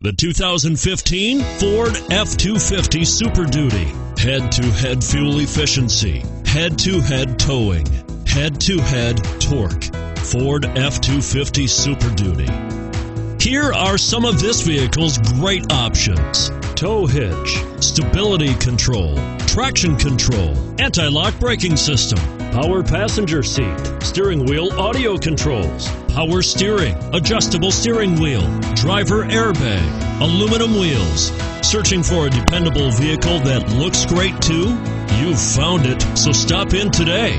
The 2015 Ford F-250 Super Duty. Head-to-head fuel efficiency, head-to-head towing, head-to-head torque. Ford F-250 Super Duty. Here are some of this vehicle's great options. Tow hitch, stability control, traction control, anti-lock braking system, power passenger seat, steering wheel audio controls, power steering, adjustable steering wheel, driver airbag, aluminum wheels. Searching for a dependable vehicle that looks great too? You've found it, so stop in today.